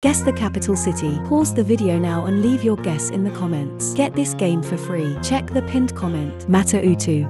Guess the capital city. Pause the video now and leave your guess in the comments. Get this game for free. Check the pinned comment. Mata Utu.